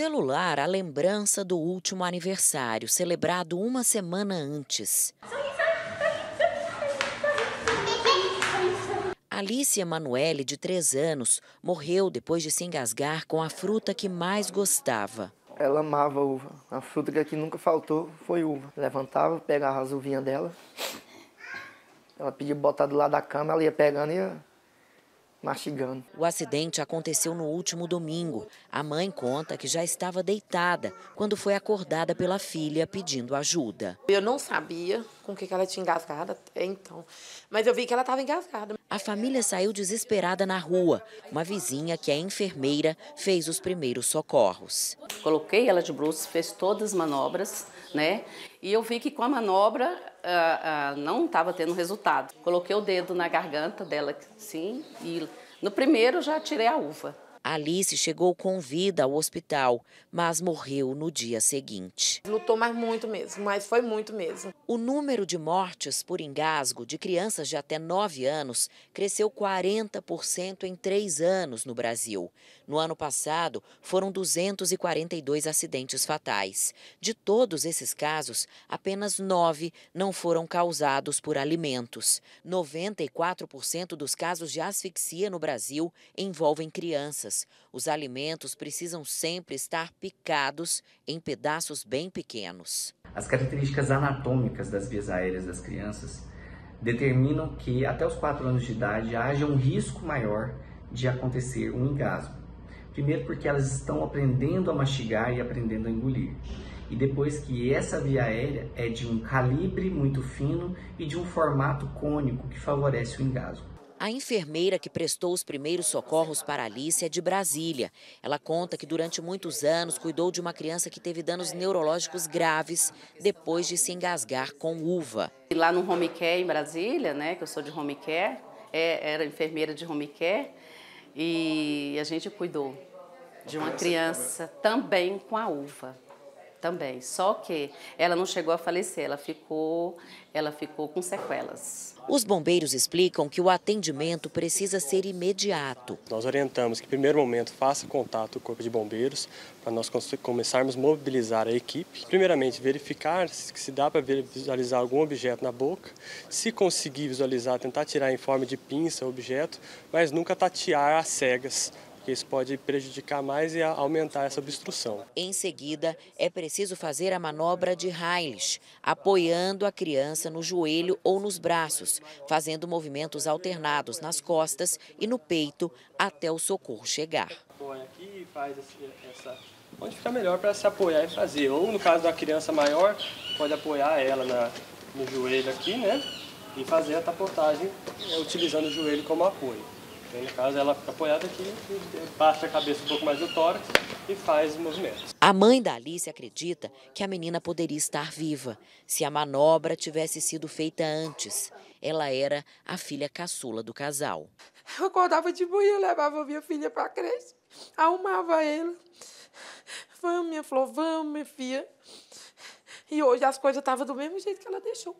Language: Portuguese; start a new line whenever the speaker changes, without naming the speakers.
celular a lembrança do último aniversário, celebrado uma semana antes. Alice Emanuele, de 3 anos, morreu depois de se engasgar com a fruta que mais gostava.
Ela amava uva. A fruta que aqui nunca faltou foi uva. Levantava, pegava as uvinhas dela. Ela pedia botar do lado da cama, ela ia pegando e ia mastigando.
O acidente aconteceu no último domingo. A mãe conta que já estava deitada quando foi acordada pela filha pedindo ajuda.
Eu não sabia com o que ela tinha engasgado até então, mas eu vi que ela estava engasgada.
A família saiu desesperada na rua. Uma vizinha, que é enfermeira, fez os primeiros socorros.
Coloquei ela de bruços, fez todas as manobras, né? E eu vi que com a manobra uh, uh, não estava tendo resultado. Coloquei o dedo na garganta dela, sim, e no primeiro já tirei a uva.
Alice chegou com vida ao hospital, mas morreu no dia seguinte.
Lutou mais muito mesmo, mas foi muito mesmo.
O número de mortes por engasgo de crianças de até 9 anos cresceu 40% em três anos no Brasil. No ano passado, foram 242 acidentes fatais. De todos esses casos, apenas nove não foram causados por alimentos. 94% dos casos de asfixia no Brasil envolvem crianças. Os alimentos precisam sempre estar picados em pedaços bem pequenos.
As características anatômicas das vias aéreas das crianças determinam que até os 4 anos de idade haja um risco maior de acontecer um engasgo. Primeiro, porque elas estão aprendendo a mastigar e aprendendo a engolir. E depois que essa via aérea é de um calibre muito fino e de um formato cônico que favorece o engasgo.
A enfermeira que prestou os primeiros socorros para Alice é de Brasília. Ela conta que durante muitos anos cuidou de uma criança que teve danos neurológicos graves depois de se engasgar com uva.
Lá no home care em Brasília, né, que eu sou de home care, é, era enfermeira de home care, e a gente cuidou de uma criança também com a uva. Também. Só que ela não chegou a falecer, ela ficou, ela ficou com sequelas.
Os bombeiros explicam que o atendimento precisa ser imediato.
Nós orientamos que, em primeiro momento, faça contato com o Corpo de Bombeiros para nós começarmos a mobilizar a equipe. Primeiramente, verificar se, se dá para visualizar algum objeto na boca. Se conseguir visualizar, tentar tirar em forma de pinça o objeto, mas nunca tatear às cegas porque isso pode prejudicar mais e aumentar essa obstrução.
Em seguida, é preciso fazer a manobra de Heilig, apoiando a criança no joelho ou nos braços, fazendo movimentos alternados nas costas e no peito até o socorro chegar.
Põe aqui e faz essa onde fica melhor para se apoiar e fazer. Ou no caso da criança maior, pode apoiar ela na, no joelho aqui, né? E fazer a tapotagem é, utilizando o joelho como apoio. Então, no caso, ela fica apoiada aqui, baixa a cabeça um pouco mais do tórax e faz o movimento.
A mãe da Alice acredita que a menina poderia estar viva se a manobra tivesse sido feita antes. Ela era a filha caçula do casal.
Eu acordava de manhã, levava minha filha para a creche, arrumava ela. Vamos, minha flor, vamos, minha filha. E hoje as coisas estavam do mesmo jeito que ela deixou.